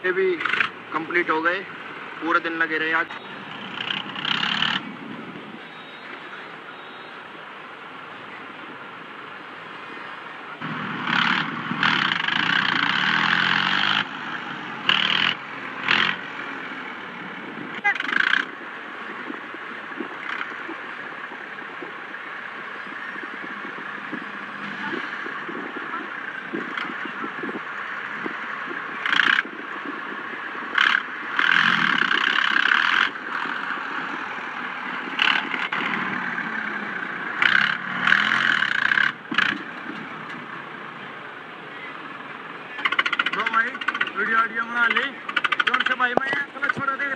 रास्ते भी कंप्लीट हो गए। पूरे दिन लगे रहे आज। भाई वीडियो वीडियो बना ली। से भाई मैं कल छोड़ दे रहा